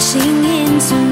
心隐存。